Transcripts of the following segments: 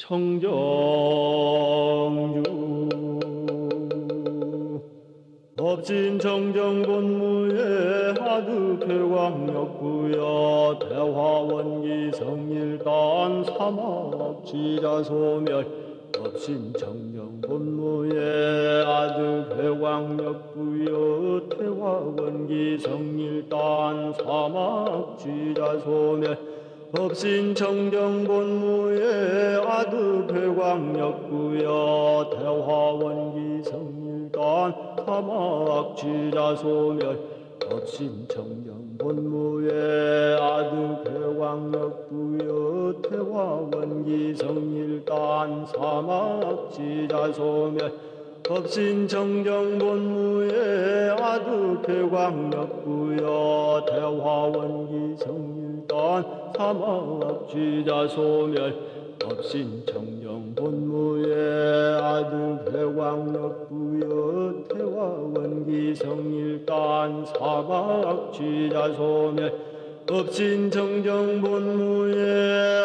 청정주. 법진 정정본무의 하드폐광역부여 대화원기 성일단 사막 지자소멸. 법신 정정본무의 아드폐광역부여 대화원기 성일단 사막 지자소멸 법신 정정본무의 아드폐광역부여 대화원기 성일단 사막 지자 소멸. 법신 정정본무의 아드폐광역부여 대화원기 성일단 사막 지자 소멸 법신 정정본무의 아드폐광역부여 대화원기 성일단 사막 지자소멸. 법신 정정본무의 아드폐광역부여 대화원기 성일단 사막 지자소멸. 법신 정정본무의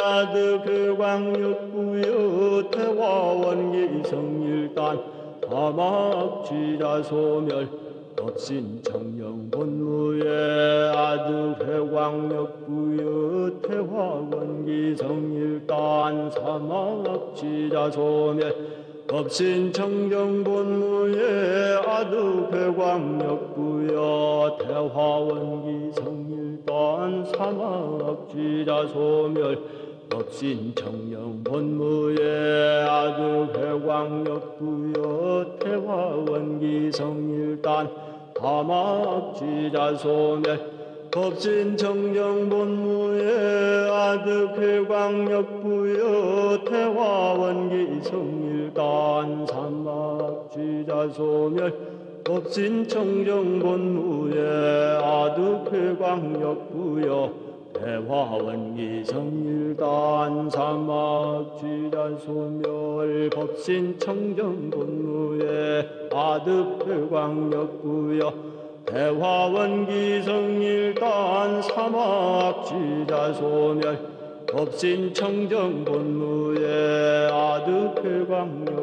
아드폐광역부여 대화원기 성일단 사막 지자소멸 법신 정령 본무의 아드회광역부여 태화원기 성일단 사막 지자소멸 법신 정정본무의 아드회광역부여 태화원기 성일단 사막 지자소멸 법신 정령본무의 기 성일단 사막 지자소멸 법신 정정본무의 아드회광역부여 태화원기 성일단 사막 지자 소멸 법신 정정본무의 아드회광역부여 대화원기 성일단 사막 지자소멸 법신 청정 본무의 아득회광역부여 대화원기 성일단 사막 지자소멸 법신 청정 본무의 아득회광역부여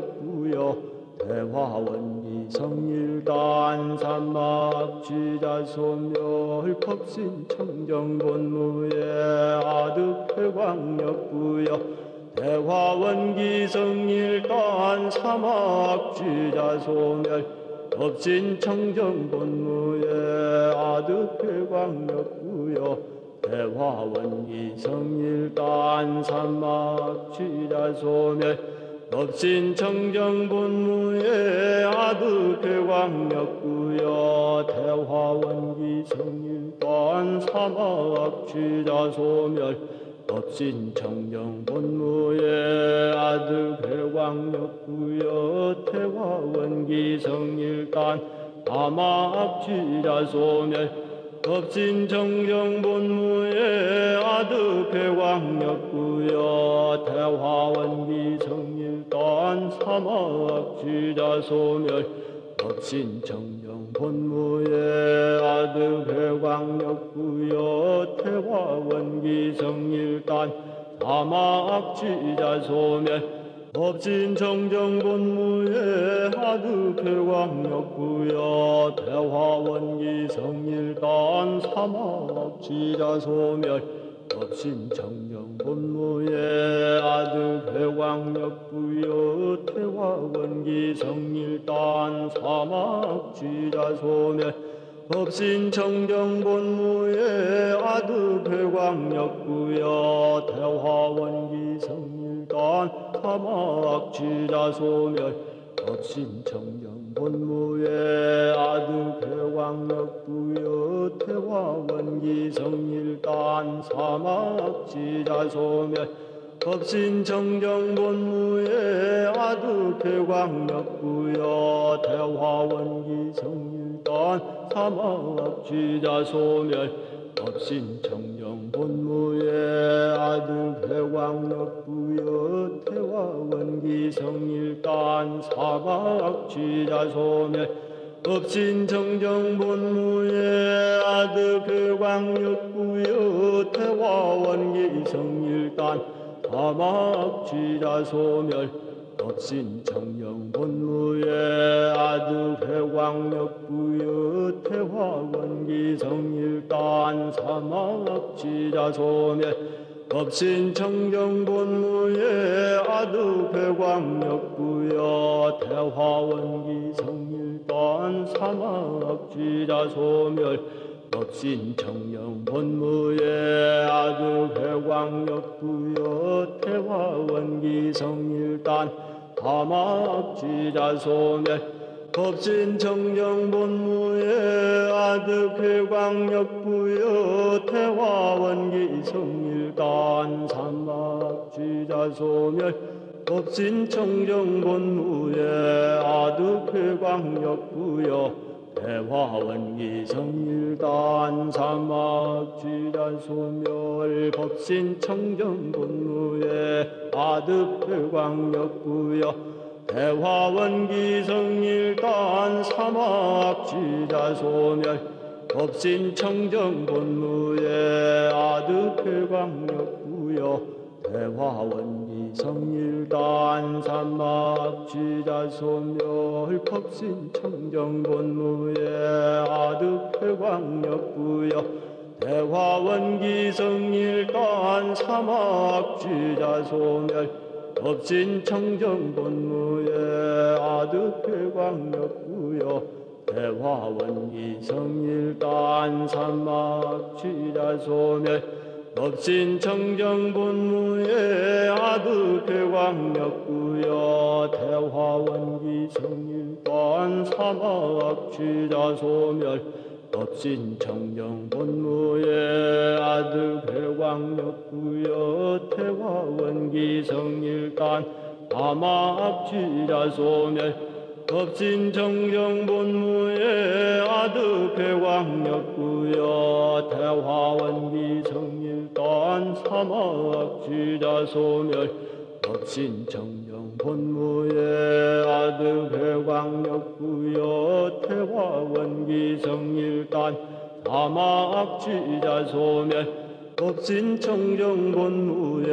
대화원기 성일단 사막 지자소멸 법신 청정본무의 아득회광역부여 대화원기 성일단 사막 지자소멸 법신 청정본무의 아득회광역부여 대화원기 성일단 사막 지자소멸 법신 청정본무의 아드폐광역구여 대화원기 성일단 사막 지자소멸. 법신 청정본무의 아드폐광역구여 대화원기 성일단 사막 지자소멸. 법신 정정본무의 아드폐광역구여 대화원기 성일단 사막 지자 소멸 법신 정정본무의 아드폐광역구여 대화원기 성일단 사막 지자 소멸 법진 정정본무의 하드폐광역부여 대화원기 성일단 사막 지자 소멸 법신 정정본무의 아드폐광역부여 대화원기 성일단 사막 지자 소멸 법신 정정본무의 아드폐광역부여 대화원기 성일단 사막 지자 소멸 법신 정정본무의 아드폐광역부여 대화원기 성일단 사막 지자소멸. 법신 정정본무의 아드폐광역부여 대화원기 성일단 사막 지자소멸. 법신 정정본무의 성일단 사막 지자 소멸 법신 정정 본무의 아드폐광역부여 대화원기 성일단 사막지자 소멸 법신 청령 본무의 아득 해광역 부여 태화원기 성일단 사막지자 소멸 법신 청정 본무의 아득 해광역 부여 태화원기 성일단 사막지자 소멸 법신 청령 본무의 아득 해광역 부여 태화원기 성일단 사막지자 소멸 법신 청정 본무의 아득 해광역 부여 태화원기 성일단 사막지자 소멸. 법신 청정 본무의 아득 해광역 부여 대화원기 성일단 사막지자 소멸. 법신 청정 본무의 아득 회광역 부여 대화원기 성일단 사막지자 소멸 법신 청정 본무의 아득 회광역 부여. 대화원기 성일단 사막지자 소멸 법신 청정 본무의 아득 회광역 부여. 대화원기 성일단 사막지자 소멸 법신 청정 본무의 아득 회광역 부여 대화원기 성일단 사막지자 소멸 법신 청정 본무의 아득 회광역 부여 대화원기 성일단 사막지자 소멸 법신 청정 본무의 아득 회광역 부여 태화원기 성일단 사막지자 소멸. 법신 청정 본무의 아득 회광역 부여 태화원기 성일단 사막지자 소멸. 법신 청정 본무의 아득 회광역 부여 태화원기 성일단 사막지자 소멸 법신 청정 본무의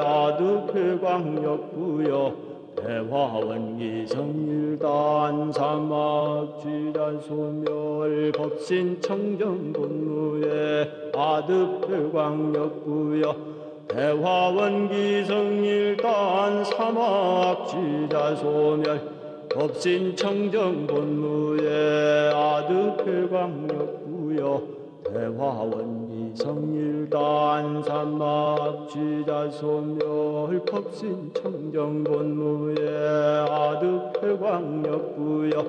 아득 회광역 부여 대화원기 성일단 사막지자 소멸 법신 청정 본무의 아득 회광역 부여 대화원기 성일단 사막지자 소멸 법신 청정 본무의 아득 회광역 부여. 대화원기 성일단 사막지자 소멸 법신 청정 본무의 아득 회광역 부여.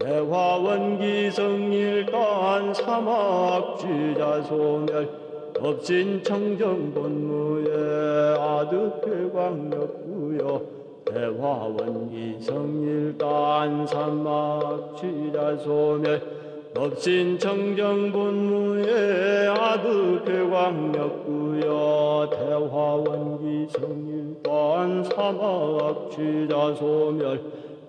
대화원기 성일단 사막지자 소멸 법신 청정 본무의 아득 회광역 부여 대화원기 성일단 사막지자 소멸 법신 청정 본무의 아득 회광역 부여 대화원기 성일단 사막지자 소멸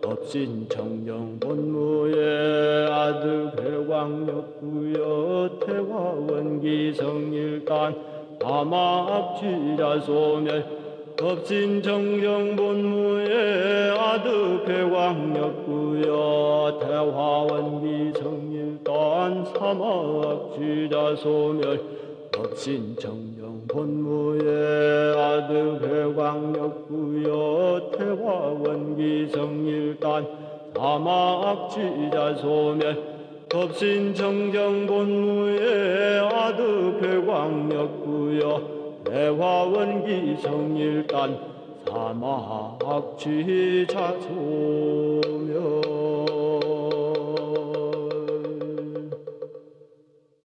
법신 청정 본무의 아득 회광역 부여 태화원기 성일단 사막지자 소멸. 법신 청정 본무의 아득 회광역 부여 태화원기 성일단 사막지자 소멸 법신 청정 본무의 아득 회광역 부여 태화원기 성일단 사막지자 소멸 법신 청정 본무의 아득 회광역 부여 대화원기 성일단 사막지자 소멸